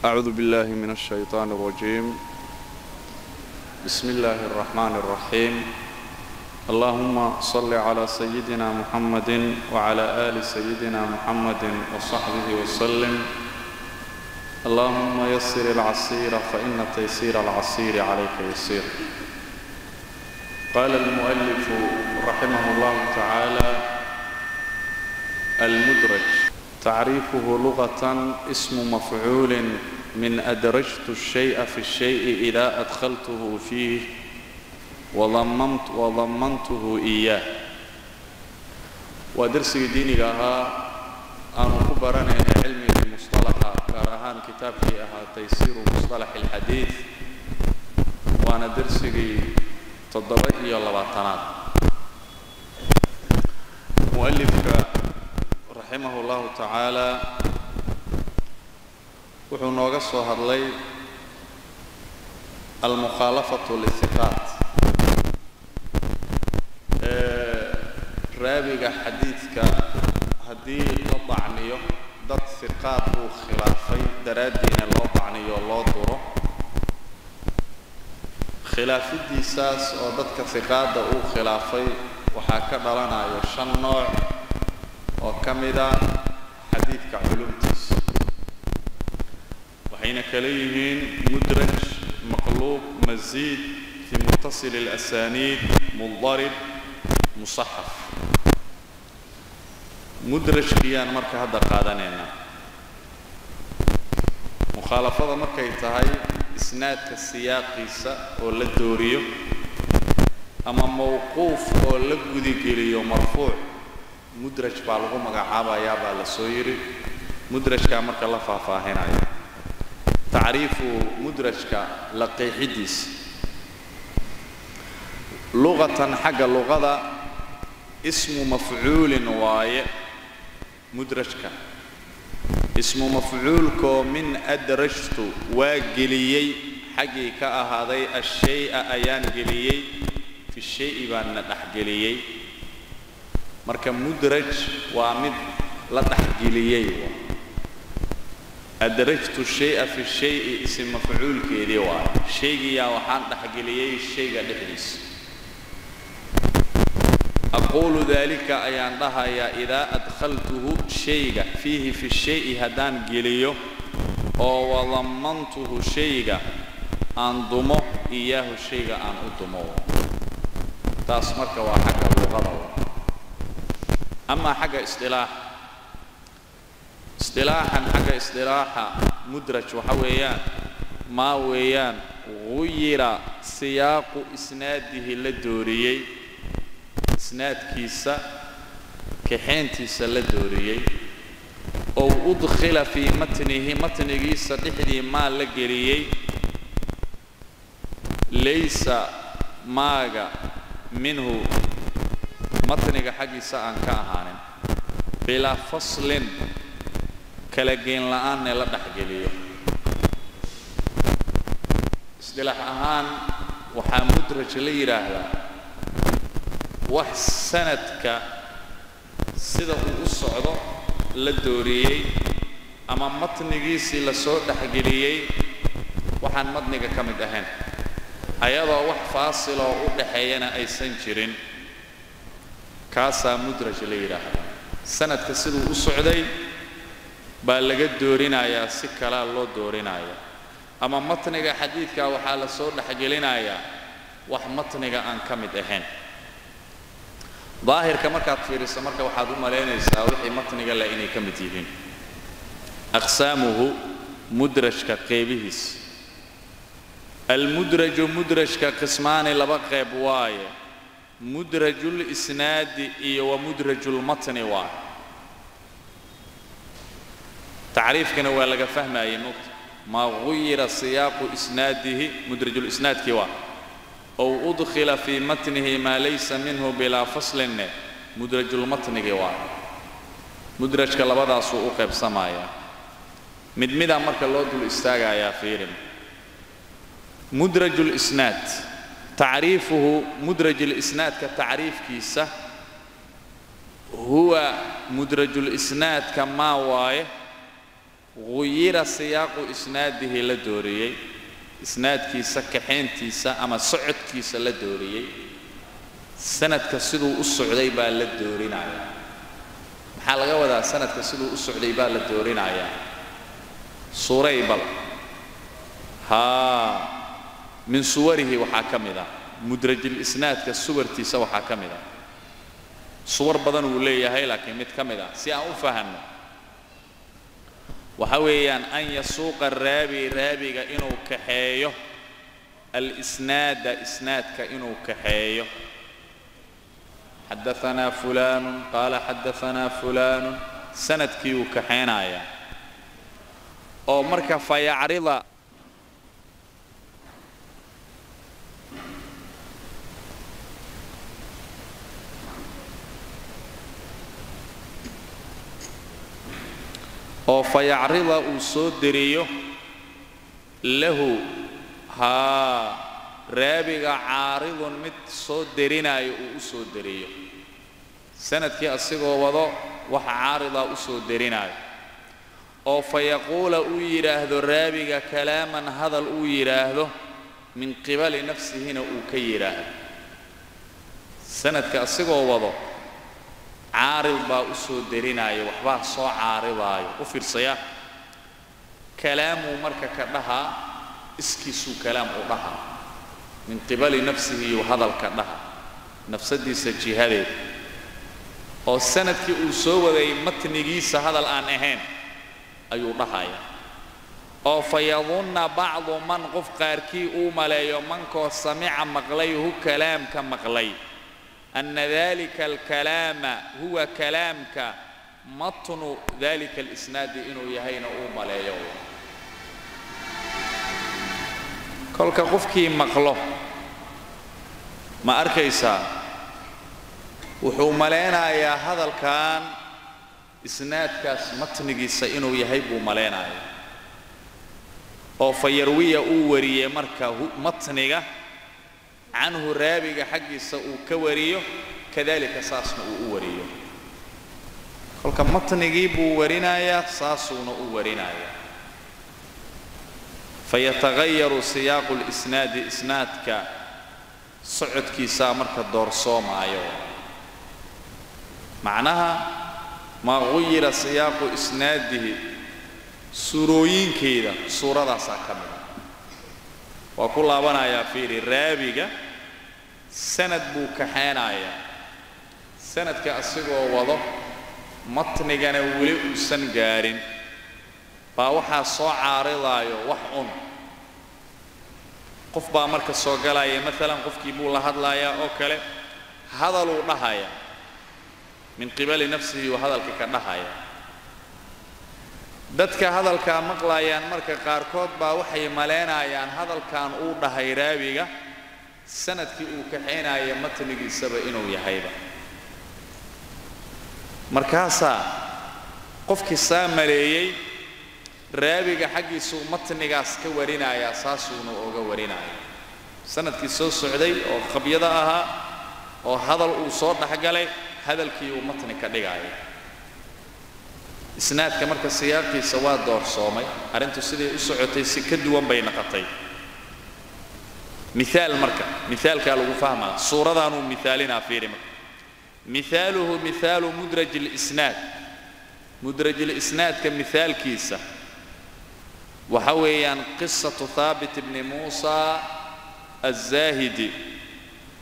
أعوذ بالله من الشيطان الرجيم. بسم الله الرحمن الرحيم. اللهم صل على سيدنا محمد وعلى آل سيدنا محمد وصحبه وسلم. اللهم يسر العسير فإن تيسير العسير عليك يسير. قال المؤلف رحمه الله تعالى المدرج. تعريفه لغة اسم مفعول من أدرجت الشيء في الشيء إذا أدخلته فيه وضممت وضمنته إياه. ودرسي ديني أها أن كبرنا علمي المصطلح كارهان كتاب أها تيسير مصطلح الحديث وأنا درسي تضبئي اللباطنات مؤلفك raximah اllahu tacaala wuxuu nooga soo hadlay almukhaalafatu lihiqaat raabiga xadiidka haddii la dacniyo dad hiqaad uu khilaafay daraaddiina loo dacniyo loo duro khilaafidiisaas oo dadka hiqaadda uu khilaafay waxaa ka dhalanayo shan nooc oo ka mida xadiidka culumtiisa waxayna kala yihiin mudraj maqluub masiid fi muttasil اlasaniid mundarib musaxaf. Mudrajkiyaan marka hadda qaadanaynaa mukhaalafada markay tahay isnaadka siyaaqiisa oo la dooriyo ama mawquuf oo la gudigeliyo marfuuc mudraj baa lagu magacaabayaa baa la soo yidhi mudrajkaa marka la faahfaahinaya tacriifu mudrajka la qeexidiisa luqatan xagga luqada ismu mafcuulin waaye mudrajka. Ismu mafcuulkoo min adrajtu waa geliyey xaggii ka ahaaday ashay'a ayaan geliyey. Fi shayi baanna dhexgeliyey marka mudraj waa mid la dhexgeliyey adrajtu shaya fi shayi isim mafcuulkeedii waay shaygiyaa waxaan dhexgeliyey shayga dhexdiisa. Aquulu dalika ayaan dhahayaa idaa adkhaltuhu shayga fiihi fi shayi haddaan geliyo oo wadammantuhu shayga aan dumo iyaahu shayga aan u dumo. Taas marka waa xagga luqada amaa xagga isdilaaxa isdilaaxan xagga isdilaaxa mudraj waxa weeyaan maa weeyaan guyira siyaaqu isnaadihi la dooriyey. Isnaadkiisa kaxayntiisa la dooriyey. Ow udkhila fii matnihi matnigiisa dhexdii maa la geliyey. Laysa maaga minhu matniga xaggiisa aan ka ahaanin. Bilaa faslin kala geyn la'aanne la dhexgeliyo. Isdilaax ahaan waxaa mudraj la yidhaahdaa wax sanadka sida uu u socdo la dooriyey ama matnigiisii la soo dhexgeliyey waxaan matniga ka mid ahayn. Ayadoo wax faasiloo u dhaxeeyana aysan jirin kaasaa mudraj la yidhaahdaa. Sanadka siduu u socday baa laga doorinayaa si kalaa loo doorinaya ama matniga xadiidka waxaa la soo dhexgelinayaa wax matniga aan ka mid ahayn. Daahirka markaad fiiriso marka waxaad u malaynaysaa wixii matniga leh inay ka mid yihiin. Aqsaamuhu mudrajka qeybihiisa almudraju mudrajka qismaani laba qeyb waaye مدرج الإسناد ومدرج المتن واحد. تعريف كنا ولا فهم أي نقطة. ما غير سياق إسناده مدرج الإسناد كوا أو أدخل في متنه ما ليس منه بلا فصل مدرج المتن كوا مدرج كلا بدا سوق بسمايا مد مد أمرك الله دل يا فيرم. مدرج الإسناد. Tacriifuhu mudrajulisnaadka tacriifkiisa huwa mudrajulisnaadka maa waaye guyira siyaaqu isnaadihi la dooriyey isnaadkiisa kaxayntiisa ama socodkiisa la dooriyey sanadka siduu u socday baa la doorinaya maxaa laga wadaa sanadka siduu u socday baa la doorinayaa? Suuray bal haa min suwarihi waxaa ka mid ah mudrajil isnaadka suwartiisa waxaa ka mid ah suwar badan uu leeyahay laakiin mid ka mid ah si aan u fahanno waxa weeyaan an yasuuqa raabi raabiga inuu kaxeeyo. Alisnaada isnaadka inuu kaxeeyo. Xadaanaa fulaanu qaala xadaanaa fulaanu sannadkii uu kaxaynayaa oo marka fayacrida oo fayacrida uu soo deriyo lahu haa raabiga caaridun mid soo derinaayo uu u soo deriyo. Sanadkii asigoo wado waxa caaridaa u soo derinaayo oo fa yaquula uu yidhaahdo raabiga kalaaman hadal uu yidhaahdo min qibali nafsihina uu ka yidhaahdo sanadka asigoo wado caarid baa u soo derinaayo waxbaa soo caaridaayo u fiirsaya kalaamuu marka ka dhahaa iskiisuu kalaam u dhahaa min qibali nafsihi iyuu hadalka dhaha. Nafsadiisa jihadeed. Oo sannadkii uu soo waday matnigiisa hadal aan ahayn ayuu dhahaya. Oo fa yadunna bacdu man qof qaarkii uu maleeyo mankoo samica maqlay hu kalaamka maqlay ana dalika alkalaama huwa kalaamka matnu dalika alisnaadi inuu yahayna uu maleeyo kolka qofkii maqlo ma arkaysaa wuxuu malaynayaa hadalkan isnaadkaas matnigiisa inuu yahay buu malaynayaa oo fa yarwiya uu wariyey marka matniga عنه رابق حق كوريه كذلك ساس وريه قال كم تنجيب ورنايا ساس ورنايا فيتغير سياق الإسناد إسنادك. صعد كي سامرك الدور صوم عيو معناها ما غير سياق إسناده سروين كيدا سورة ساكمل laabanayaa fiiri raabiga sanad buu kaxaynayaa sanadka asigoo wado matnigana weli uusan gaarin baa waxaa soo caaridaayo wax un qof baa marka soo galaya maalan qofkii buu la hadlayaa oo kale hadaluu dhahaya min qibali nafsihi uu hadalka ka dhahaya dadka hadalkaa maqlayaan marka qaarkood baa waxay malaynayaan hadalkan uu dhahay raabiga sannadkii uu kaxaynaya matnigiisaba inuu yahayba. Markaasaa qofkii saa maleeyey raabiga xaggiisuu matnigaas ka warinayaa saasuuna ooga warinaya sannadkii soo socday oo khabyada ahaa oo hadal uu soo dhexgalay hadalkii uu matni ka dhigaya isnaadka marka siyaaqiisa waa doorsoomay arrintu siday u socotay si ka duwan bay noqotay miaal marka miaalkaa lagu fahmaa suuradaanuu miaalinaa fiiri marka miaaluhu miaalu mudraj اlisnaad mudraj lisnaadka miaalkiisa waxa weeyaan qisatu haabit bni muusa aلzaahidi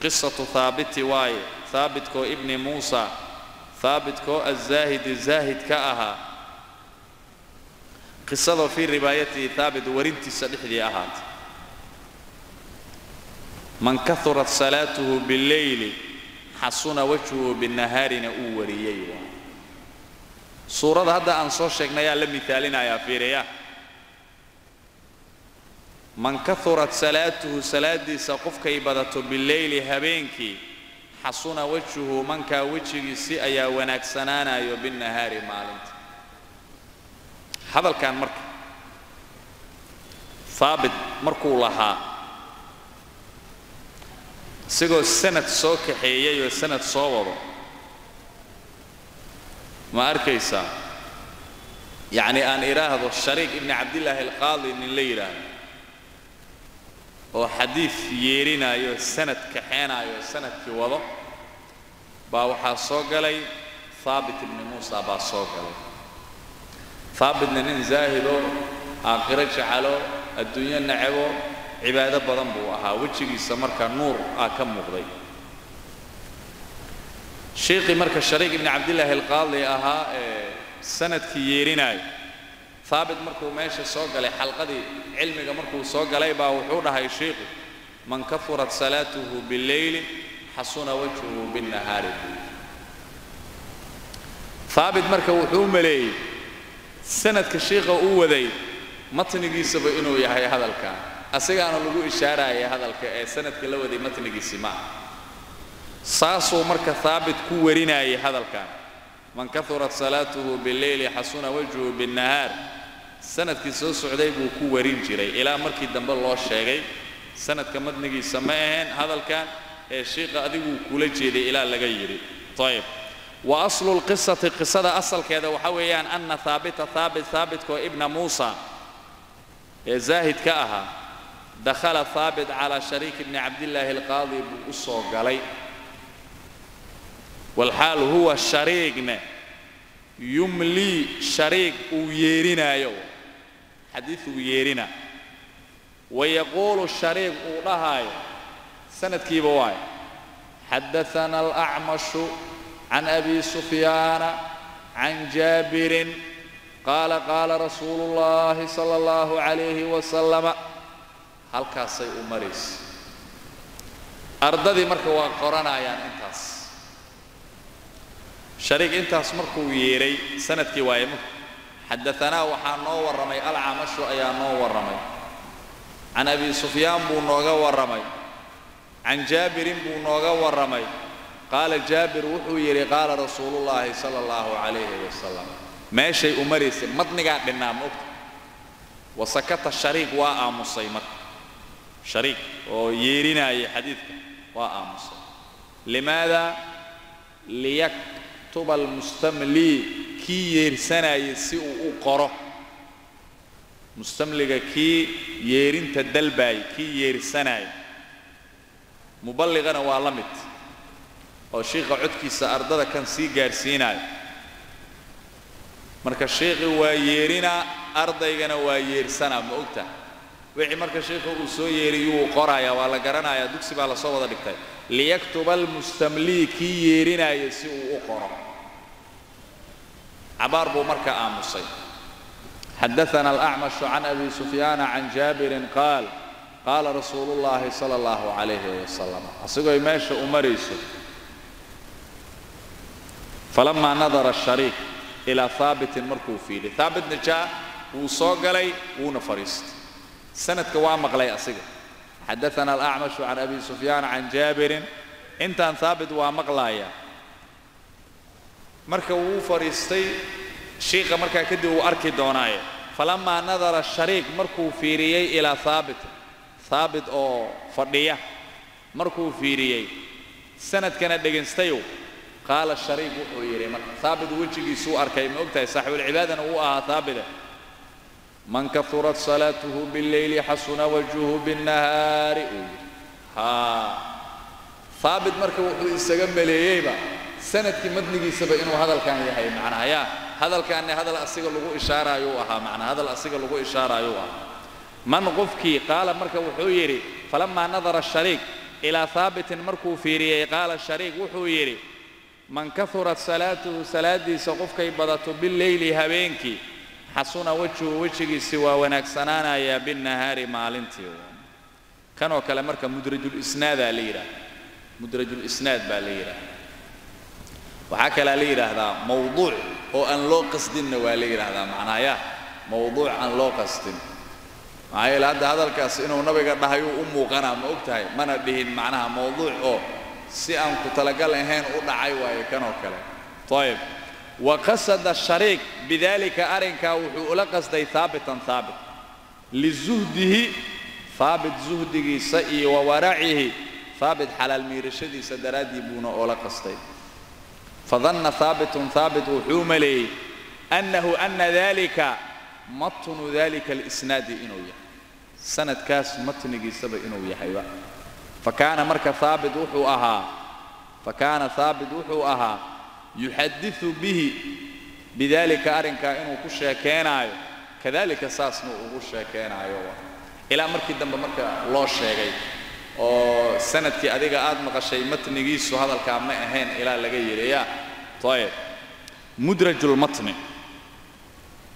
qisatu haabiti waaye haabitkoo ibni muusa haabitkoo aلzaahidi zaahid ka ahaa qisadoo fii ribaayatihi haabit warintiisa dhexdii ahaatay man kahurat salaatuhu biاlleyli xasuna wajhuhu binahaarina uu wariyey. Suurada hadda aan soo sheegnayaa la miaalinayaa fiiriya. Man kahurat salaatuhu salaadiisa qofkay badato bileyli habeenkii xasuna wajhuhu mankaa wejigiisi ayaa wanaagsanaanayo binnahaari maalinta. Hadalkan marka haabit markuu lahaa isagoo sanad soo kaxeeyay oo sanad soo wado ma arkaysaa? Yacni aan idhaahdo shariik ibni cabdillaahi alqaadi nin la yidhaahdo أو حديث يرينا يو سنة كحينا يو سنة كوضع باوحا صوغلي ثابت بن موسى با صوغلي ثابت ننين زاهدو آخرة شعلو الدنيا نعبو عبادة بضنبوها وجهي سمر كنور آكم مغضي شيخي مركز الشريك بن عبد الله القاضي أها سنة كييريناي haabit markuu meesha soo galay xalqadii cilmiga markuu soo galay baa wuxuu dhahay shiikhu man kafurat salaatuhu bileyli xasuna wajhuhu binnahaari. Haabit marka wuxuu maleeyey sanadka shiikha u waday matnigiisaba inuu yahay hadalkan asigaana lagu ishaaraya hadalka ee sanadka la waday matnigiisi ma saasuu marka haabit ku warinayay hadalkan. Man kahurat salaatuhu bileyli xasuna wajhuhu binnahaar سند کی سو سعدی بو کو ورین جیری الا مرکی دنبال لاش شیعی سند کمد نگی سمعن هذل کان إيه، شیق ادی بو کل طيب. وأصل القصة قصة أصل كذا وحويان أن ثابت ثابت ثابت كو ابن موسى. إيه، زاهد كأها. دخل ثابت على شريك ابن عبد الله القاضي بوسو قالي والحال هو شريك يملي شريك ويرينا يوم. حديث ويرنا ويقول الشريف ولهاي سند كيبواي. حدثنا الأعمش عن أبي سفيان عن جابر قال قال رسول الله صلى الله عليه وسلم هل كاسي أمريس؟ أردذي مركو قرانا يعني انتاس. شريك انتاس مركو ويري سند كيبواي مركو. حدثنا وحان ورمي العمش أيا نو ورمي. عن أبي سفيان بو نوغا ورمي. عن جابر بو نوغا ورمي. قال جابر وحو يري قال رسول الله صلى الله عليه وسلم. ما شيء امري دنا مو وسكت الشريك وا مصيمت. شريك أو يرينا حديث. وا لماذا؟ ليك mustamliga kii yeerinta dalbaayay kii yeersanaya muballiqana waa la mid oo shiikha codkiisa ardada kan sii gaadhsiinayo marka shiikhii waa yeerinaa ardaygana waa yeersanaa ma ogta wixii marka shiikha uu soo yeeriyuu qorayaa waa la garanayaa dugsi baa lasoo wada dhigtay liyaktuba almustamlii kii yeerinaya si uu u qoro buu marka aamusay xadaana alacmashu can abi sufyaana can jaabirin qaal qaala rasuulu llaahi sala allahu calayhi wasalam asigooy meesha u marayso falamaa nadara shariik ilaa haabitin markuu fiidhay haabitna jaa wuu سند كوام مقلي أصيغ حدثنا الأعمش عن أبي سفيان عن جابر. أنت أن ثابت ومقلايا مركو فريستي شيخ مركا كدو وأركي دوناي فلما نظر الشريك مركو فيريي إلى ثابت. ثابت أو فردية. مركو فيريي. سند كان دقن ستيو. قال الشريك ثابت وجهي سوء أركي مؤكتا صاحب العبادة هو آه ثابتة. من كثرت صلاته بالليل حسن وجهه بالنهار. ها ثابت مركب استغم بليبا سنة مدنجي سبا إنه هذا كان يحيي معناها يا هذا كان هذا الاسيغ لو إشارة يوها معنى هذا الاسيغ لو إشارة يوها. من قفكي قال مركب وحويري فلما نظر الشريك إلى ثابت مركب في ري قال الشريك وحويري من كثرت صلاته صلاتي سقفك بدأت بالليل هبينكي. حسونا وجهه وجهه سوى ونكسانانا يا بالنهار مالنتي كانوا كلامك مدرج الإسناد ليرة. مدرج الإسناد باليرة وحكى ليرة هذا موضوع. هو أن لو قصدنا وليرة هذا معناه موضوع أن لو قصدنا. معايا هذا هذا الكاس إنه النبي قال هاي امه غنى مؤكتاي ما نبيهن معناها موضوع. أو سي ان أو لهن ودعي كانوا كلام. طيب. وقصد الشريك بذلك أرنك وحول قصد ثابتا ثابت. لزهده ثابت زهده سئي وورعه ثابت حلال ميرشدي سدرادي بونا أولا قصد فظن ثابت ثابت حوملي أنه أن ذلك مطن ذلك الإسناد إنويا سند كاس متن سبا إنويا حيوان فكان مرك ثابت وحو أها. فكان ثابت وحو أها. Yuxadiu bihi bidalika arrinkaa inuu ku sheekeenaayo. Kadalika saasna ugu sheekeenaayo. Ilaa markii dambe marka loo sheegay oo sannadkii adiga aad maqashay matnigiisu hadalkaa ma ahayn ilaa laga yidhi ya ayib mudrajulmatni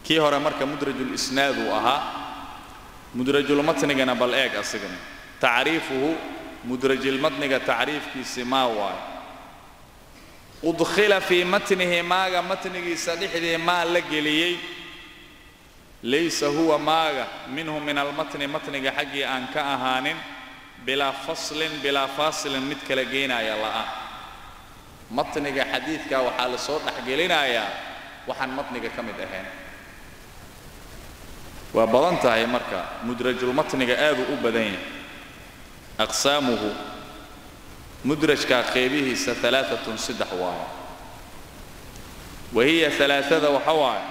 kii hore marka mudrajulisnaad uu ahaa mudrajulmatnigana bal eeg asigana tacriifuhu mudrajilmatniga tacriifkiisi maa waayo أدخل في متنه ما متنه صديحه ما لقليه ليس هو ما منه من المتن متن حقي أن كأهان بلا فصل بلا فاصل متك لقينا يا الله متن حديثك وحال صوت حقلنا يا وحن متن كم دهين وبلنتهي مركا مدرج المتن أبو أبدين أقسامه مدرج كخيبه ثلاثة سد حواي وهي ثلاثة وحواي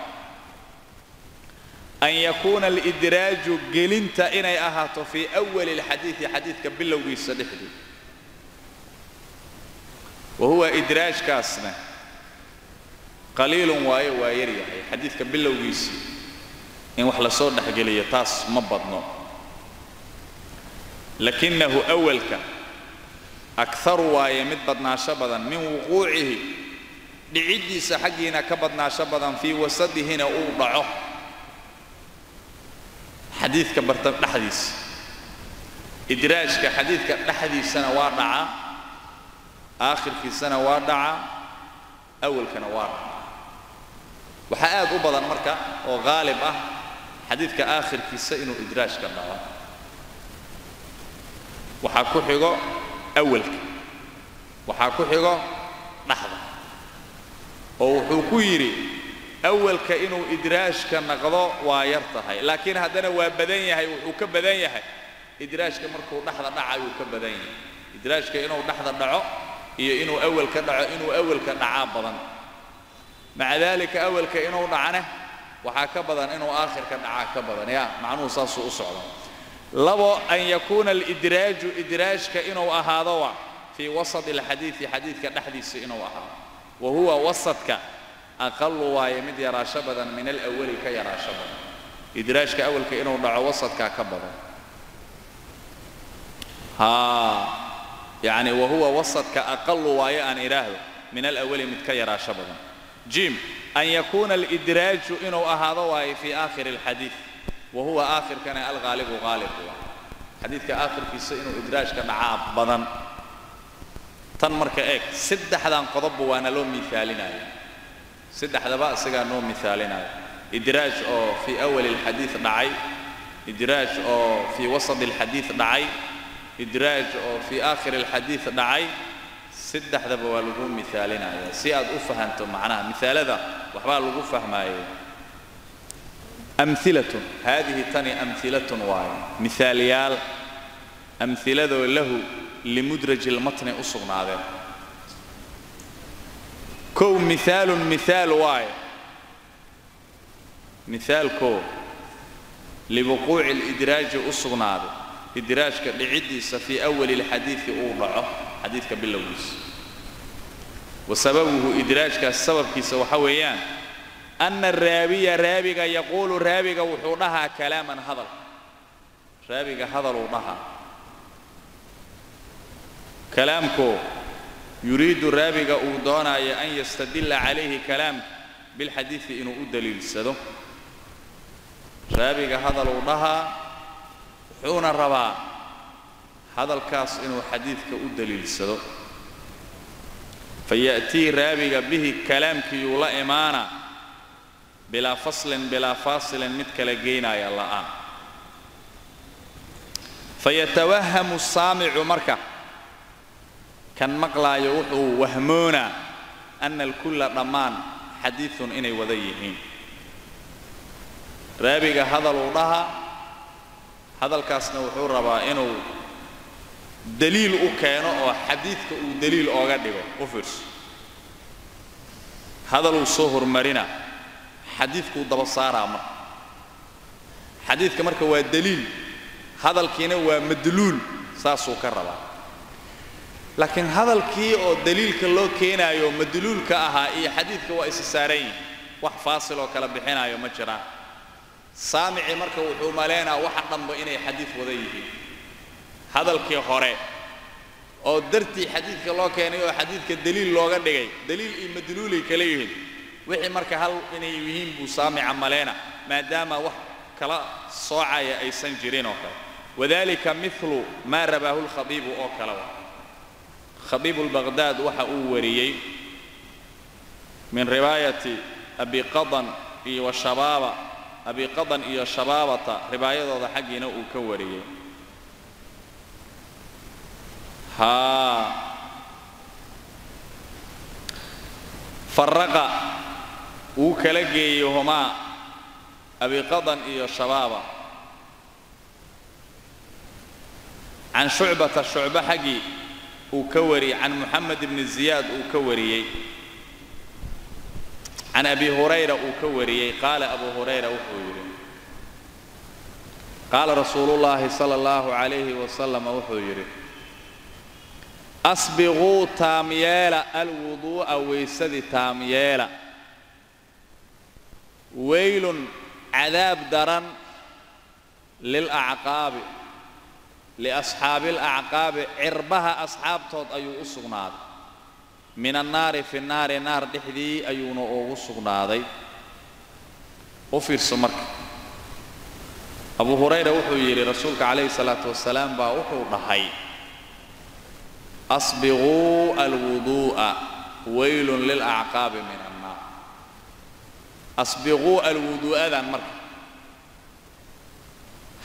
أن يكون الإدراج قلنت إن أهات في أول الحديث حديث كبلا ويسدحه وهو إدراج كاسنا قليل وآي ويريا حديث كبلا ويس إن وحلا صور نحجلي تاس مبطنه لكنه أول كان akharu waaye mid badnaasho badan. Min wuquucihi dhiciddiisa xaggiina ka badnaasho badan fii wasadihina uu dhaco. Xadiidka barta dhexdiisa idraajka xadiidka dhexdiisana waa dhacaa aakhirkiisana waa dhacaa awalkana waa dhacaa waxaa aad u badan marka oo qaalib ah xadiidka aakhirkiisa inuu idraajka dhaco. Waxaa ku xigo أول. وحاك حقا نحظة. أو حكويري أول كإنه إدراش كان نقضاء ويرتها لكن هذا هو بدنيا هاي وكب بدنيا هاي إدراش كمركو نحظة نعى وكب بدنيا إدراش كإنه نحظة نعى هي إنه أول كنعى إنه أول كنعى بدن مع ذلك أول كإنه نعنه. وحاك بدن إنه آخر كنعى كبدن يا معنوصة صعبة لبو أن يكون الإدراج إدراج كإنه أهادوا في وسط الحديث حديث كالحديث إنه أهاد وهو وسط كأقل ويمد يرى شبدا من الأول كيرى شبدا إدراج كأول كإنه مع وسط كأكبر ها. يعني وهو وسط كأقل ويا أن إله. من الأول مد كيرى شبدا جيم. أن يكون الإدراج إنه أهادوا في آخر الحديث. Wa huwa aakhirkana alghaalibu haalibku xadiidka aakhirkiisa inuu idraajka dhacaa badan tan marka eeg saddexdan qodobba waana loo miaalinayo saddexdaba isagaa noo miaalinayo idraaj oo fii awali alxadiid dhacay idraaj oo fii wasati alxadiid dhacay idraaj oo fii aakhiri alxadiid dhacay saddexdaba waa lagu miaalinaya si aad u fahanto macnaha miaalada waxbaa lagu fahmaaye amhilatun haadihi tani amhilatun waaye mihaaliyaal amhiladoo lahu limudraji lmatni u sugnaadeen kow mihaalun mihaal waaye mihaalkoo liwuquuci lidraaji u sugnaaday idraajka dhiciddiisa fii awali lxadiidi uu dhaco xadiidka bilowgiisa wa sababuhu idraajkaas sababkiisa waxa weeyaan أن الرابية رابقة يقول رابقة وحورها كلاما هضل. رابقة هضل ومها كلامكو يريد رابقة أودانا أن يستدل عليه كلام بالحديث إنه الدليل سدو. رابقة هضل ومها حون الربا. هذا الكاس إنه حديثك الدليل سدو. فيأتي رابقة به كلامك يولى إيمانه bilaa faslin bilaa faasilin mid kala geynaya la'aan. Fayatawahamu saamicu marka. Kan maqlaayo wuxuu wahmoonaa ana alkulla dhammaan xadiidun inay wada yihiin. Raabiga hadaluu dhaha hadalkaasna wuxuu rabaa inuu daliil u keeno oo xadiidka uu daliil ooga dhigo. U fiirso hadaluu soo hormarina xadiidkuu daba saaraa marka xadiidka marka waa daliil hadalkiina waa madluul saasuu ka rabaa. Laakiin hadalkii oo daliilka loo keenaayo madluulka ahaa iyo xadiidka waa isa saaran yihiin wax faasil oo kala bixinaayo ma jiraan saamici marka wuxuu malaynaa waxa dhanba inay xadiid wada yihiin. Hadalkii hore oo dartii xadiidka loo keenay oo xadiidka daliil looga dhigay daliil iyo madluulay kala yihiin wixii marka hal inay yihiin buu saamica malayna maadaama wax kala soocaya aysan jirin oo kale wadalika milu maa rabaahu lkhabiibu oo kale wa khabiibu lbaqdaad waxa uu wariyey min riwaayati abi qadan iyo washabaaba abi qadan iyo shabaabata riwaayadooda xaggiina uu ka wariyey haa faraqa wuu kala geeyey humaa abi qadan iyo shabaaba. Can shucbata shucbe xaggii uu ka wariyey can muxamed ibni ziyaad uu ka wariyey. Can abi hurayra uu ka wariyey qaala abu hurayra wuxuu yidhi qaala rasuulu llaahi sala allahu calayhi wasalam wuxuu yidhi asbiquu taamyeela alwuduu'a weysadii taamyeela ويل عذاب درا للأعقاب لأصحاب الأعقاب. عربها أصحاب توت أيو أسغناد. من النار في النار نار دحدي أيو نو أسغنادي. أفر سمرك. أبو هريرة وحوي لرسولك عليه الصلاة والسلام باوحو نحي أصبغوا الوضوء ويل للأعقاب من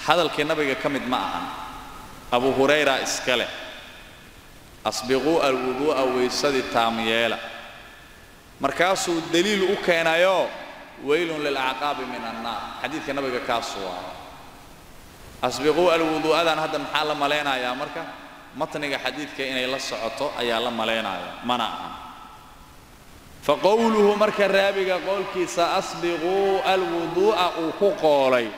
hadalkii nabiga ka mid ma ahan abu hurayra iska leh asbiquu alwuduu'a weysadii taamyeela markaasuu daliil u keenayo weylun lilacqaabi min annaar xadiidka nabiga kaasu waayo asbiquu alwuduu'adan hadda maxaa la malaynayaa marka matniga xadiidka inay la socoto ayaa la malaynaya mana ahan فقوله مرك رابقا قول كي سأصبغ الوضوء وكقولي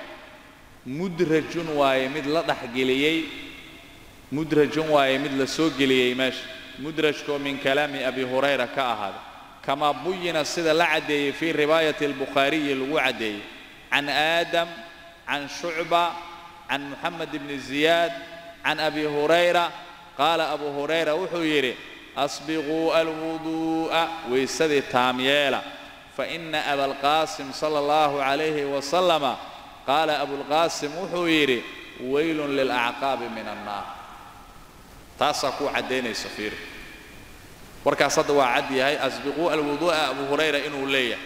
مدرج وايمد لضحك لي مدرج وايمد لسوق لي ماشي مدرج من كلام أبي هريرة كاهل كما بين السيد العدي في رواية البخاري الوعدي. عن آدم عن شعبة عن محمد بن زياد عن أبي هريرة. قال أبو هريرة وحيري أصبغوا الوضوء. ويسدي تاميلا فإن أبا القاسم صلى الله عليه وسلم قال أبو القاسم وحويري ويل للأعقاب من النار. تاسكو عديني سفير. وركا صدوا عدي هاي أصبغوا الوضوء أبو هريرة إنه ليا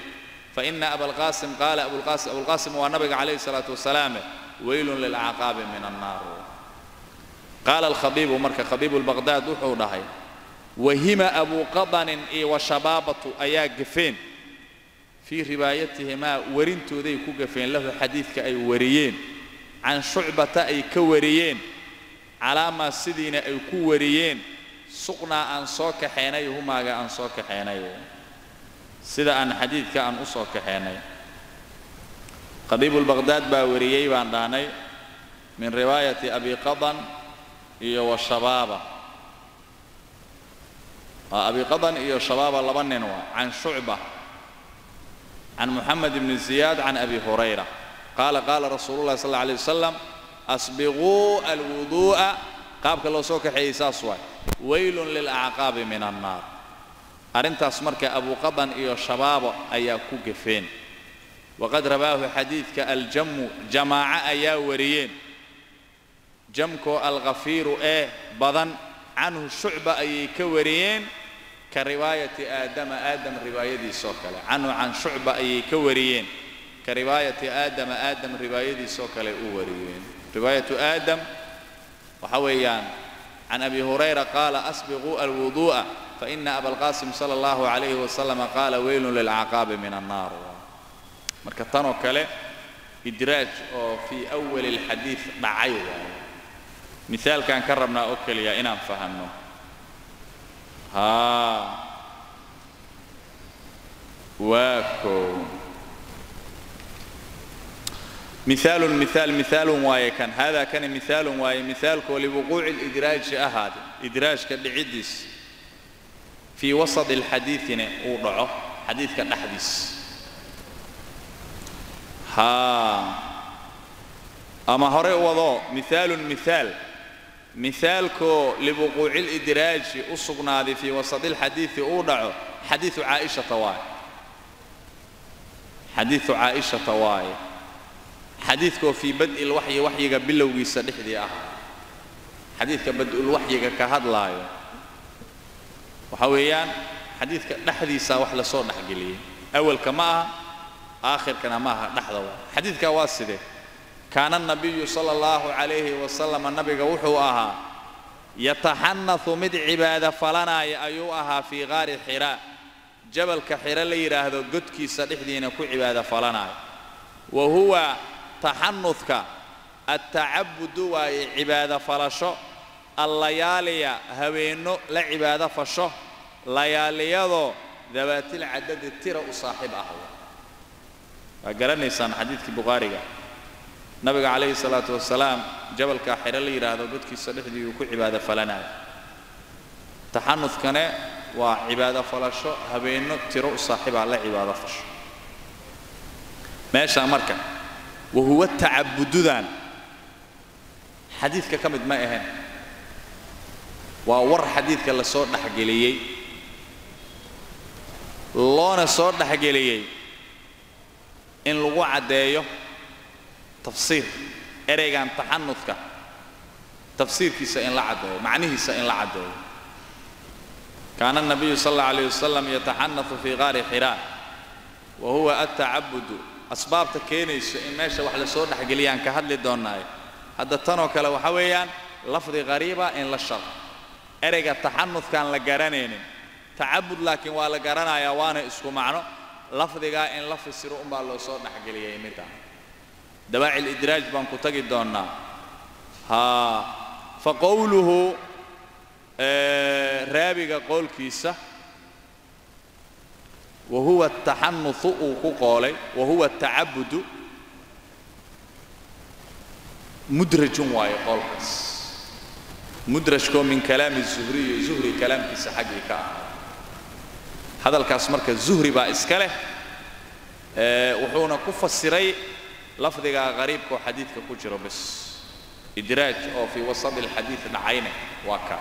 فإن أبا القاسم قال أبو القاسم أبو القاسم والنبي عليه الصلاة والسلام ويل للأعقاب من النار. قال الخبيب ومركا خبيب البغداد وحو وهما أبو قضن إي وشبابة أيا قفين. في روايتهما ورنتو ذي كوكفين له حديث كأي وريين. عن شعبة أي كوريين. على ما سيدنا أي كوريين. سقنا أن صوك حيني هما أن صوك حيني. سيدا أن حديث كأن أصوك حيني. قضيب البغداد باوريي وانداني. من رواية أبي قضن إي وشبابة. آه، أبي قضن إيه الشباب الله بننوا عن شعبة. عن محمد بن زياد عن أبي هريرة. قال قال رسول الله صلى الله عليه وسلم أسبغوا الوضوء. قابك الله سوك حيسا ويل للأعقاب من النار. أرنت أسمرك أبو قضن إيه الشباب أي كوكفين وقد رباه حديث كالجم جماعة أيا وريين جمكو الغفير إيه بضن عنه شعبة أي كوريين كرواية آدم آدم رواية سوكلة عنه عن شعبة أي كوريين. كرواية آدم آدم رواية سوكلة أوريين. رواية آدم وحويان. عن أبي هريرة قال أسبغوا الوضوء فإن أبا القاسم صلى الله عليه وسلم قال ويل للعقاب من النار. مركتان كله إدراج في أول الحديث معي مثال كان كربنا أوكل يا إنام فهمه haa waa koow mihaalun mihaal mihaalun waaye kan. Haadaa kana mihaalun waaye mihaalkoo liwuquuci lidraaji ahaade idraajka dhiciddiisa fii wasadi alxadiidina uu dhaco. Xadiidka dhexdiis. Haa ama horey wadoo mihaalun mihaal مثالكو لوقوع الإدراج أصغنا في وسط الحديث أوضعه حديث عائشة طوال حديث عائشة طوال حديثكو في بدء الوحي وحي قبل ويسا دحدي أه حديثك بدء الوحي كهد لايو وحويان حديثك دحدي سا وحلا صور دحقلي أول كما آخر كان ما دحضوا حديثك واسدة. كان النبي صلى الله عليه وسلم النبي وحو أها يتحنث مد عبادة فلنا أيو أها في غار حراء. جبل كحراء ليراه قدكي سدحدين كو عبادة فلنا وهو تحنثك التعبد وعبادة فلشو الليالي هوينو لعبادة فشو لياليضو ذوات العدد الترى صاحب أهوى قرنيسان حديث nabiga calayhi salaatu wasalaam jabalkaa xidho la yidhaahdo dadkiisa dhexdii uu ku cibaado falanayo. Taxanufkane waa cibaado falasho habeenno tiro u saaxiibaa la cibaado fasho. Meeshaa marka wahuwa tacabududan xadiidka ka mid ma ahayn. Waa war xadiidka la soo dhexgeliyey loona soo dhexgeliyey in lagu caddeeyo إيه تفسير أريج أن تحنثك؟ تفسير كيس إن لعده معنيه إن لعده كان النبي صلى الله عليه وسلم يتحنث في غار حراء وهو التعبد. أسباب تكيني إن ماشى وحلى صور حقليان كهد للدوناي هذا تنوك لو حويا لفظ غريبة إن لشر. إيه أريج التحنث كان لجرانين تعبد لكن ولا جرانا يوانا اسكو معنا لفظ إن لفظ سرو أمبالو صور حقليان متى dawaaci lidraaj baan ku tagi doonnaa. Haa fa qowluhu raabiga qowlkiisa wa huwa ataxanusu uu ku qoolay wa huwa atacabudu mudrajun waayo qowlkaas mudrajkoo min kalaami zuhriyo zuhri kalaamkiisa xaggii ka ah. Hadalkaas marka zuhri baa iska leh wuxuuna ku fasiray غريب كو حديث كجرو بس. إدراج أو في وسط الحديث نعينه وكا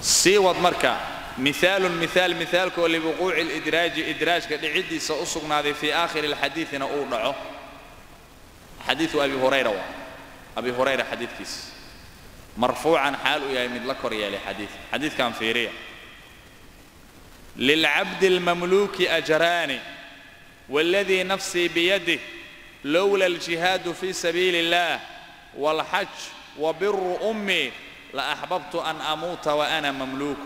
سيوض مركز مثال مثال مثال كل الإدراج. إدراج كدعدي سأصغنا في آخر الحديث نقول حديث أبي هريرة أبي هريرة حديث كيس. مرفوعا حال يا من لكر يا حديث حديث كان في ريا للعبد المملوك أجران. والذي نفسي بيده لولا الجهاد في سبيل الله والحج وبر أمي لأحببت أن أموت وأنا مملوك.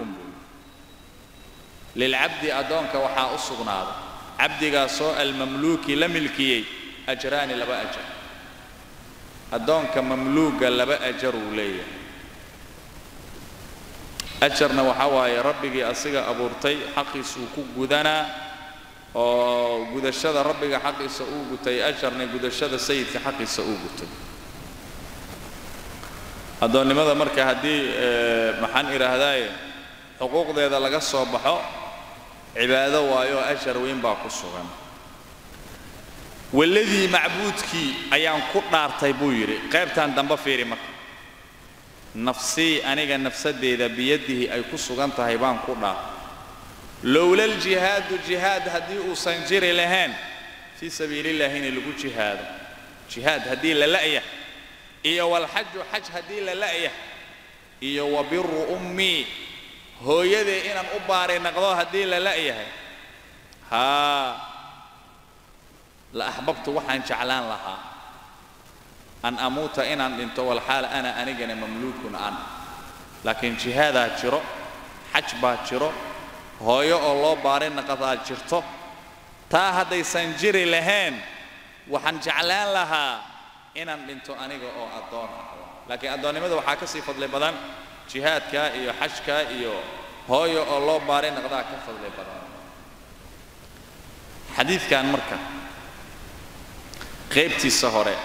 للعبد أدونك وحا أصغنا. عبدك سوء المملوك لملكي أجران لبا أجر. أدونك مملوك لبا أجر ولي. أجرنا وحواي ربك أصيغ أبورتي حقي سوكو قدنا. oo gudashada rabbiga xaqiisa uu gutay ajarna gudashada sayidka xaqiisa uu gutay. Addoonnimada marka haddii eh, maxaan idhaahdaaye xuquuqdeeda laga soo baxo cibaado waayo ajar weyn baa ku sugan. Waladii macbuudkii ayaan ku dhaartay buu yidhi qaybtaan dambe fiiri marka nafsii aniga nafsadeeda biyadihi ay ku sugan tahay baan ku dhaartay. لولا الجهاد الجهاد هدي أصنجر لهان في سبيل الله هنا لقو جهاد. جهاد هدي للأية إيا والحج حج هدي للأية إيا وبر أمي. هو يدي إن أباري نقضو هدي للأية ها. لا أحببت وحن جعلان لها. أن أموت إن أن أنت والحال أنا أنا مملوك أنا لكن جهاد جرو حج با جرو هوي الله بارين نقطع جرتو تا هدا يسنجري لهن وحن جعلان لها إن بنتو أنيق أو أدون لكن أدوني ماذا وحاكس يفضل بدن جهاد كا إيو حش كا إيو هوي الله بارين نقطع كفضل بدن حديث كان مركا قيبتي سهرة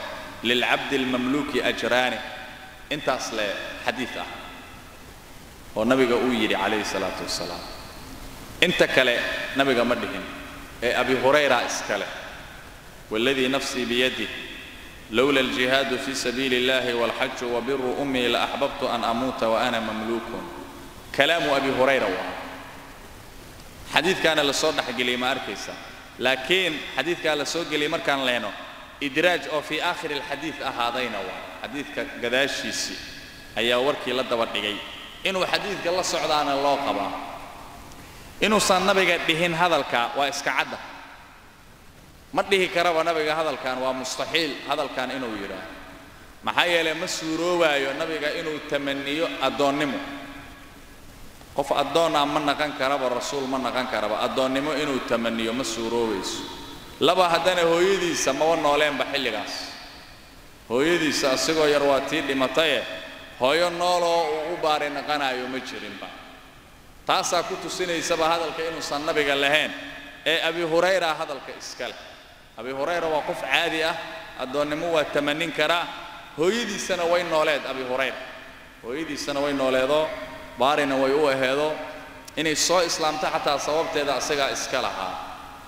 للعبد المملوك أجراني أنت أصل حديثة والنبي قال عليه الصلاة والسلام انت كلام نبي جمده أبي هريرة اسكله والذي نفسي بيده. لولا الجهاد في سبيل الله والحج وبر أمي لأحببت أن أموت وأنا مملوك. كلام أبي هريرة حديث كان للصوت للصدح جلي ماركيسا لكن حديث كان للصوت للصدح جلي كان لينو إدراج أو في آخر الحديث اهادين حديث كذا الشيسي ايا وركي لدى ورديجي انو حديث قال الله سعدان الله قبله inuusan nabiga dhihin hadalka waa iska cadda ma dhihi karaba nabiga hadalkan waa mustaxiil hadalkan inuu yidhaaho maxaa yeelay ma suuroobaayo nabiga inuu tamaniyo addoonnimo qof addoona ma naqan karaba rasuul ma naqan karaba addoonnimo inuu tamaniyo ma suuroobayso laba haddana hooyadiisa maba nooleenba xilligaas hooyadiisa asigoo yar waa tii dhimataye hooyo nooloo uu u baari naqanaayo ma jirinba تاسا كنت سيني سبا هذا الكائن صنبي قال لهين. اي أبي هريرة هذا الكائن أبي هريرة وقف عادية الدون مو 80 كرا. هويدي سنوين نولد أبي هريرة؟ هويدي سنوين نولدو؟ بارين وي هو هيدو اني إسلام تحت صوبت اذا اسغا اسكلها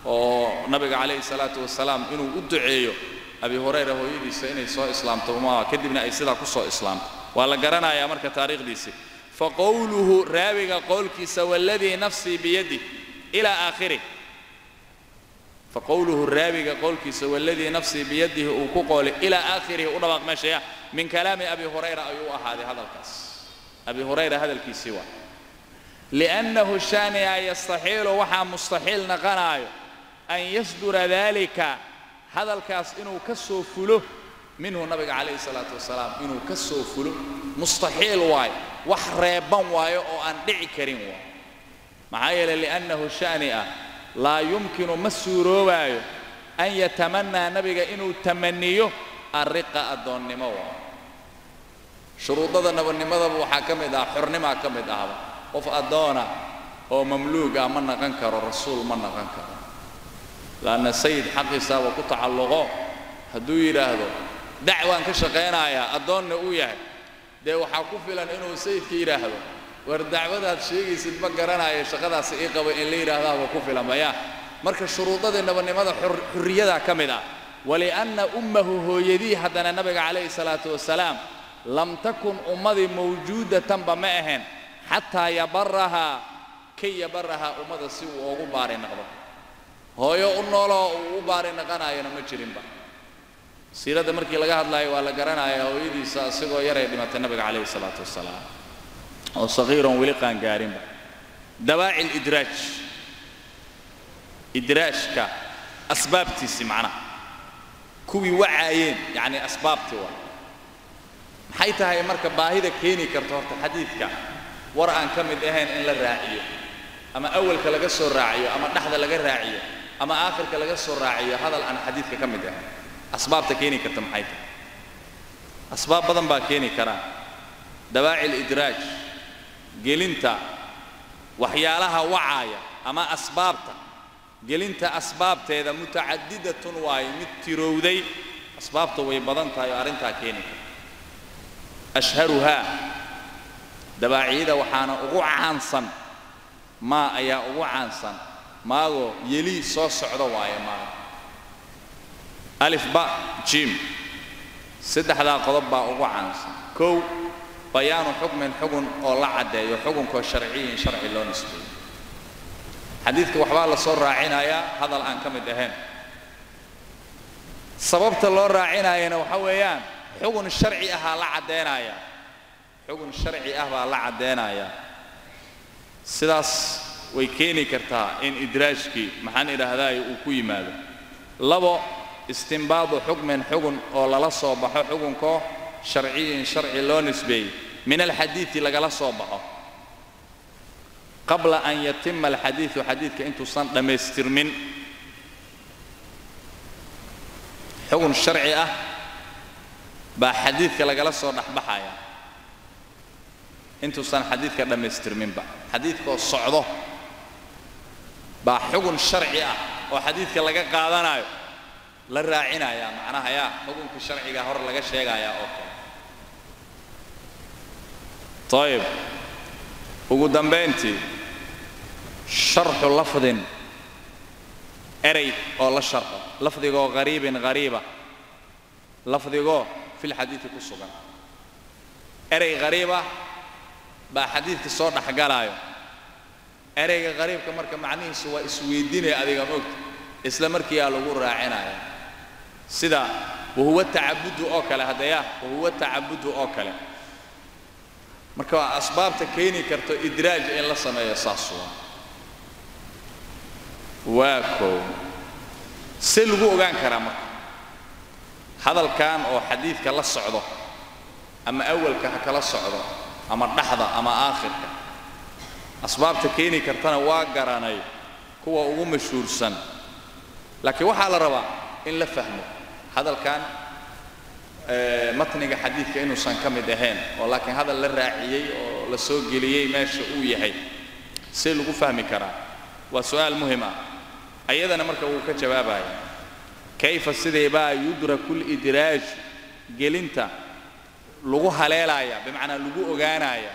أو نبي عليه الصلاة والسلام انو أدعيو. أبي هريرة هويدي سيني سو إسلام تو ما كدبنا اي سدا كسو إسلام. ولا غرانايا مركة تاريخ ديسي. فقوله رابق قولك سوى الذي نفسي بيده إلى آخره. فقوله الرابق قولك سوى الذي نفسي بيده وكقول إلى آخره. ونبغ ماشي من كلام أبي هريرة. أيوة هذا الكاس أبي هريرة هذا الكي سوى لأنه الشأن يستحيل وحى مستحيل نقنا أيوة. أن يصدر ذلك. هذا الكاس إنه كسو فلو منه النبي عليه الصلاة والسلام إنه كسو فلو مستحيل وايد وحريبان واي أو أن دحي كارين وا لأنه شانئ لا يمكن مسورو أن يتمنى نبي إنو تمنيو الرقة الدونمو شروط النبنمده بو حكمدا حرنما كمدا قف ادونا أو مملوك اما نقن كرو رسول ما نقن كرو لأن سيد حق سابق تعلقو هدو. يراهدو دعوان كشقينايا ادون أو يعني dee waxaa ku filan inuu sayidka yidhaahdo war dacwadaad sheegaysid ma garanayo shaqadaasi ii qaba in la yidhaahdaaba ku filan maya. Marka shuruudadii nabadnimada xurriyadaa ka mid ah walianna ummahu hooyadii haddana nabiga calayhi salaatu wasalaam lam takun ummadii mawjuudatanba ma ahayn xataa yabarahaa kay yabarahaa ummada si uu ugu baari naqdo hooyo u nooloo uu u baari naqanaayona ma jirinba سيرة مركي لغا هدلاي والا غران آيه ويدي ساسيقو يرأي دي ماتنا بك عليه الصلاة والسلام أو صغير ولقان قارن با دواعي الإدراج إدراج كا أسباب تيسي معنا كوي وعايين يعني أسباب توا حيث هاي مركب باهيدة كيني كرتورت حديث كا ورعان كم إدهين إلا الراعية أما أول كالغسو الراعية أما نحظة لغا الراعية أما آخر كالغسو الراعية هذا الآن حديث كم إدهين أسباب تكيني كرتم حيتا أسباب بدن باكيني كرا. دواعي الإدراج جلنتا وحيالها وعايا أما أسبابتا جلنتا أسبابتا إذا متعددة واي متيرودي أسبابتا وي بدن تا يارنتا كيني كرا. أشهرها دواعي إذا وحانا وعانصن ما أيا وعانصن ما هو يلي صوص عدو واي ما. هو. Ba jim. Saddexdaa qodob baa ugu caansan. Kow bayaanu xukmin xugun oo la caddeeyo xukunkoo sharciyin sharci loo nisbeeyo. Xadiidka waxbaa la soo raacinayaa hadal aan ka mid ahayn. Sababta loo raacinayana waxa weeyaan xugun sharci ahaa la caddeenaya xugun sharci ah baa la caddeenaya sidaas way keeni kartaa in idraajkii maxaan idhaahdaay uu ku yimaado. Labo استنباط حكم حكم أو لا صوبة حكم كو شرعي شرعي لا نسبي. من الحديث لا لا صوبة. قبل أن يتم الحديث حديث كأنتو صان لما يسترمن حكم شرعي أه بحديث لا لا صوبة بحايا انتو صان حديث لما يسترمن با حديث كو صعوده بحكم شرعي أه وحديث لا قادنايو la raacinayaa macnaha yaa xukunkii sharcigaa hor laga sheegayaa oo kale ayib ugu dambayntii sharxu lafdin erey oo la sharxo lafdigoo qariibin qariiba lafdigoo fil xadiidi ku sugan erey qariiba baa xadiidka soo dhexgalaayo ereyga qariibka marka macnihiisu waa isweydiinaya adiga moogta isla markiiyaa lagu raacinaya sida wahuwa tacabudu oo kale haddaya wahuwa tacabudu oo kale. Marka asbaabta keeni karto idraaj in la sameeyo saas waa. Koow see lagu ogaan karaa marka hadalkan oo xadiidka la socdo ama awalka ha kala socdo ama dhaxda ama aakhirka asbaabta keeni kartana waa garanay kuwa ugu mashhuursan. Laakiin waxaa la rabaa in la fahmo. Hadalkan matniga xadiidka inuusan ka mid ahayn oo laakiin hadal la raaciyey oo la soo geliyey meesha uu yahay see lagu fahmi karaa waa su'aal muhiim ah. Ayadana marka wuu ka jawaabaya kayfa sidee baa yudraku lidraaj gelinta lagu haleelaya bimacnaa lagu ogaanaya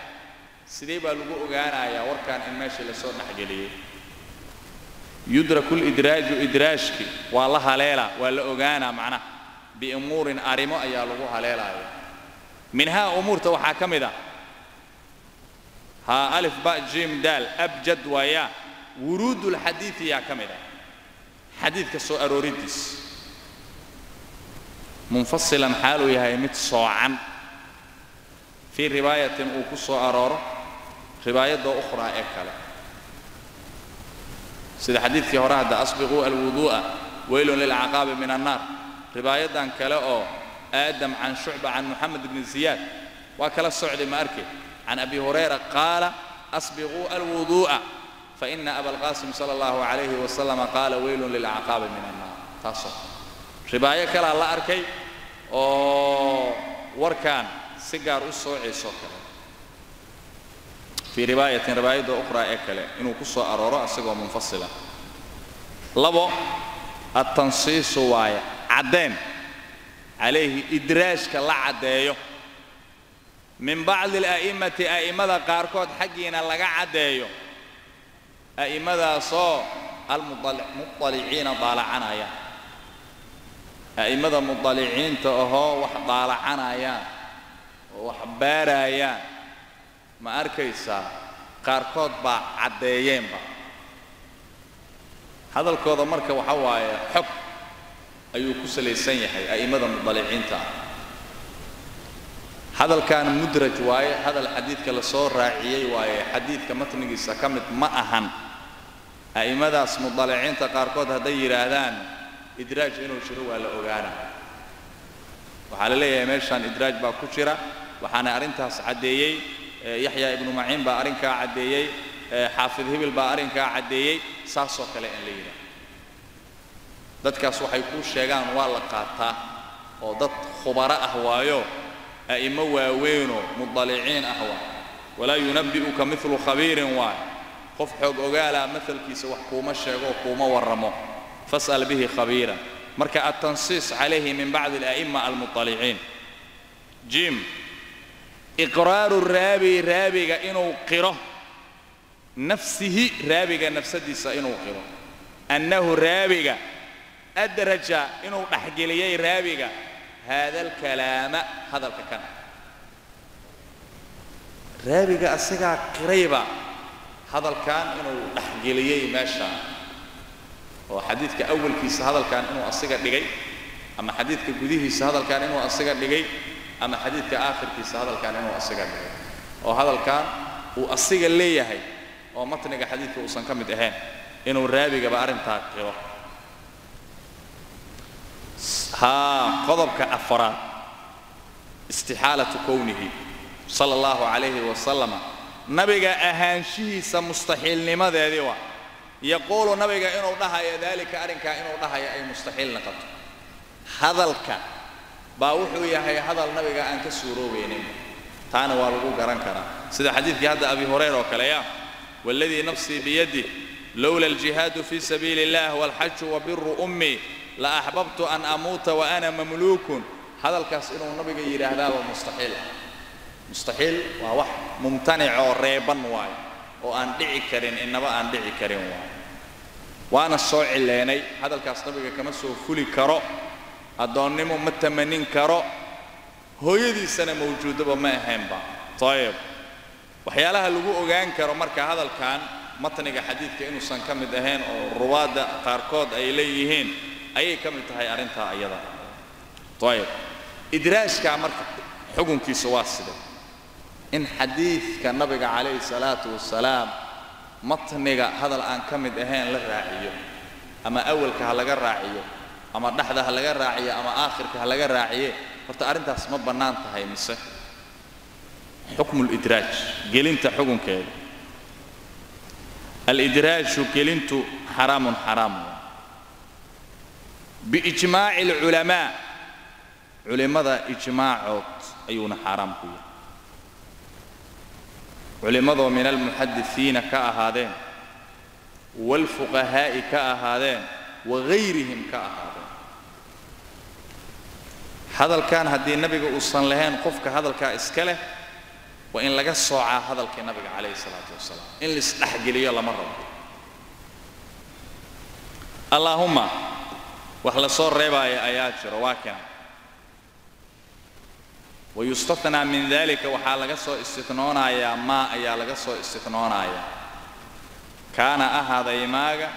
sidee baa lagu ogaanayaa warkan in meesha la soo dhexgeliyey yudraku lidraaju idraajki waa la haleela waa la ogaanaa macnaha biumuurin arrimo ayaa lagu haleelaya minhaa umuurta waxaa ka mid a haa alif ba jim daal abjad waayaa wuruudu lxadiidi yaa ka mid ah xadiidka soo aroorintiis munfasilan xaaluu yahay mid soocan fii riwaayatin uu ku soo arooro riwaayadda ukhraa ee kale sida xadiidkii hore hadda asbiquu alwuduu'a weylun lilcaqaabi min annaar riwaayadan kale oo aadam can shucba can moxamed bni ziyaad waa kala socday ma arke can abi hurayra qaala asbiquu alwuduu'a faina aba alqaasim sala allahu calayhi wasalama qaala weylun lilcaqaabi min annaar taasoo ribaayo kalaa la arkay oo warkan si gaar u soocayso kale fii riwaayatin riwaayadda ukhraa ee kale inuu ku soo arooro asagoo munfasila. Labo attansiisu waaye caddeen. Calayhi idraajka la caddeeyo. Min bacdi ala'immati a'immada qaarkood xaggiina laga caddeeyo. A'immadaasoo almuطaliciina daalacanaya a'immada muطaliciinta ahoo wax daalacanayaan oo wax baarayaan ما أركيسا قاركود با عديين با هذا الكود مركا وحوا حب أيو كسلي سنيح أي مدى مضالعين تا هذا الكان مدرج واي هذا الحديث كلا صور راعيي واي حديث كما تنقيسا كمت ما أهم أي مدى اسم مضالعين تا قاركود هدير أذان إدراج إنو شروع لأغانا وحالي ليه يميشان إدراج با كشرة أرنتها سعديين يحيى ابن معين بارين كا عديي حافظ هبل بارين كا عديي ساسو كلا ان ليرا دات كاس وحي كو شيغان قاتا أو دات خبراء اهوايو ائما واوينو مطلعين اهوا ولا ينبئك مثل خبير وا قف حوغ اوغالا مثل كيس وحكومه شيغو كوما ورمو فاسال به خبيرا مركا التنصيص عليه من بعض الائمه المطلعين جيم iqraaru raabi raabiga inuu qiro. Nafsihi raabiga nafsadiisa inuu qiro. Annahu raabiga adraja inuu dhexgeliyey raabiga. Haada alkalaama hadalka kan. Raabiga asagaa qirayba hadalkan inuu dhexgeliyey meeshaan oo xadiidka awalkiisa hadalkan inuu asiga dhigay ama xadiidka gudihiisa hadalkan inuu asiga dhigay ama xadiidka aakhirkiisa hadalkan inuu asiga dhigay oo hadalkan uu asiga leeyahay oo matniga xadiidka uusan ka mid ahayn inuu raabigaba arrintaa qiro haa qodobka afaraad istixaalatu kownihi sala allahu calayhi wasalama nabiga ahaanshihiisa mustaxiilnimadeedii waa yaquulu nabiga inuu dhahayo daalika arrinkaa inuu dhahayo ay mustaxiil noqoto hadalka باوحو يحيى هذا النبي أن كسورو بينهم تانا والقو قران كرا سيد حديث هذا أبي هريرة وكليا والذي نفسي بيده لولا الجهاد في سبيل الله والحج وبر أمي لأحببت أن أموت وأنا مملوك هذا الكاس إنه النبي يرى هذا مستحيل مستحيل ووح ممتنع ريبا واي وأن دعي كرين إنما أن دعي كرين واي وأنا صوع الليني هذا الكاس النبي كمسه فولي كرو أدونيمو متمنين كارو هوي دي سنة موجودة بما أهمبا طيب. وحيالها اللغو أغان كارو مركا هذا الكان متنقى حديث كأنو سن كامد أهين رواد قاركود أي ليهين أي كامل تهي أرنتها أيضا. طيب. إدراس كامركا حقن كي سواسدة إن حديث كنبغ عليه الصلاة والسلام متنقى هذا الآن كامد أهين لغ أما أول كهلغ راعيو. أما نحن هلا جا راعية أما آخر كهلا جا راعية فرت أرنت اسمه بنان تهاي مسا حكم الإدراج قلين تحكم كير الإدراج شو قلين تو حرام حرام بإجماع العلماء علماء ذا إجماع أيون حرام كوي علماء من المحدثين كا هذين والفقهاء كا هذين وغيرهم كا هذين هذا كان هدي النبي صلى الله عليه قف كهذا كا إسكله وإن لقى الصاع هذا كان النبي عليه الصلاة والسلام. إن لسنحق لي الله مرة. اللهم وحل صور ربا يا آيات رواكنا ويستثنى من ذلك وحال قصو استثنون يا ما يا لقصو استثنون يا. كان أهذا يماغ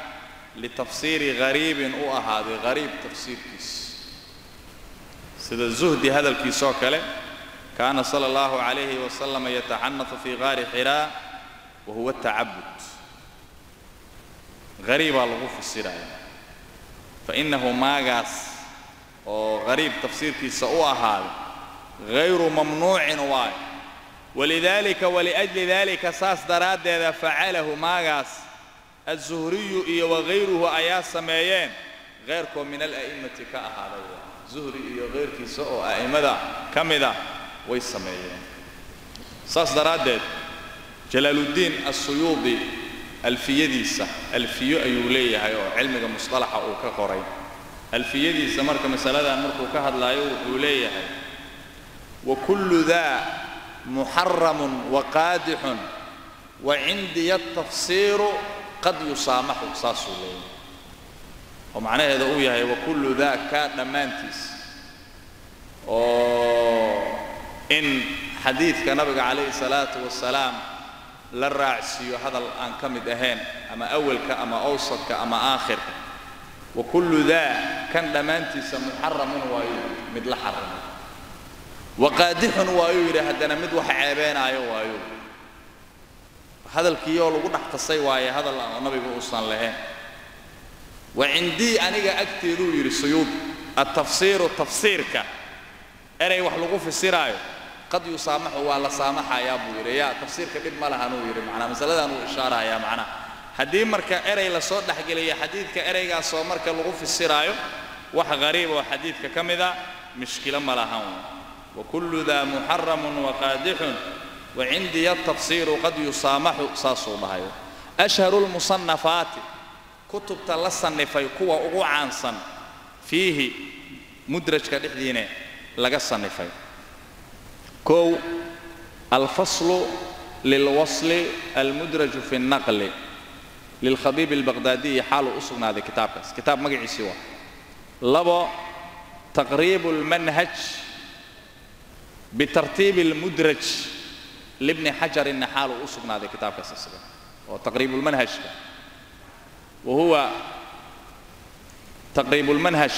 لتفسير غريب أو أهذا غريب تفسير كيس. سيد الزهدي هذا الكيسوك كان صلى الله عليه وسلم يتعنث في غار حراء وهو التعبد. غريب الغف السراء فإنه ماغاس غريب تفسير كيسوء هذا. غير ممنوع واي. ولذلك ولأجل ذلك ساس دراد إذا فعله ماغاس. الزهري وغيره أياس مايين غيركم من الأئمة كأهار الله zuhri iyo heyrkiisa oo a'immada ka mida way sameeyeen. Saas daraaddeed jalaaluddiin asuyuudi alfiyadiisa alfiyo ayuu leeyahay oo cilmiga musطalaxa uu ka qoray. Alfiyadiisa marka masaladan markuu ka hadlaayo wuxuu leeyahay wakullu daa muxaramun waqaadixun wacindiya atafsiiru qad yusaamaxu saasuu leeyahay oo in xadiidka nabiga calayhi salaatu wasalaam la raacsiiyo hadal aan ka mid ahayn ama awalka ama awsadka ama aakhirka wa kullu daa kan dhammaantiisa muxaramun waayo mid la xaramo waqaadixun waayuu yidhi haddana mid wax ceebeenaayo waayo hadalkiioo lagu dhex tasay waaye hadal oo nabiga uusan lahayn وعندي أنا جا أكتر يرسيوط التفسير والتفسيرك أنا يوحلقو في السرايو قد يسامح ولا سامح يا أبو يري. يا تفسير كبير ما له نوير معنا مثلا نور إشارة يا معنا. هدي مرك أري لا صوت لحق لي. حديث كأري جا صوت مركا لغو في السرايو وح غريب وحديث ككم إذا؟ مشكلة ما له وكل ذا محرم وقادح. وعندي التفسير قد يسامح صاصو الله أشهر المصنفات. كتب تلصن نفاي كوا وعانصن فيه مدرج كالحدينة لقصن نفاي. كو الفصل للوصل المدرج في النقل للخبيب البغدادي حال أصغنا هذا كتاب كتاب مقعي سوى لبا تقريب المنهج بترتيب المدرج لابن حجر إن حال أصغنا هذا كتاب كتاب وتقريب المنهج. وهو تقريب المنهج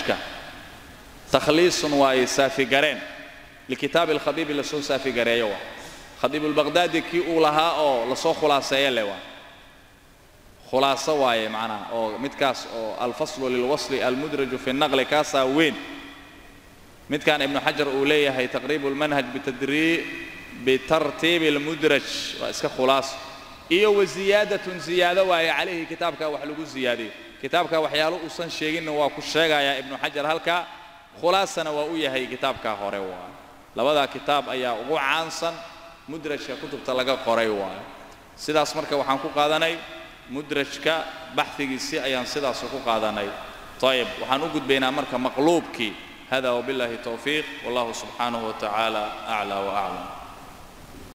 تخليص ويسافي قرين لكتاب الخبيب لسون سافي قرين خبيب البغدادي كي أولها أو لصو خلاصة يلوا خلاصة واي معنا. أو متكاس أو الفصل للوصل المدرج في النقل كاسا وين. متكان ابن حجر أولية هي تقريب المنهج بتدري بترتيب المدرج. وإسك خلاصة. إيه وزيادة زيادة وهي عليه كتابك وحلو زيادة كتابك وحياله أصلا شيء إنه وكشجع يا ابن حجر هلك خلاصة وأوية هي كتابك هرواء لبدا كتاب أيا هو عنصن مدرش كتب تلقى قريوا سيد أسمرك وحنكو قادني مدرش ك بحثي سي أيا سيد أسمرك قادني طيب وحنوجد بين أمرك مقلوبك هذا وبالله توفيق والله سبحانه وتعالى أعلى وأعلم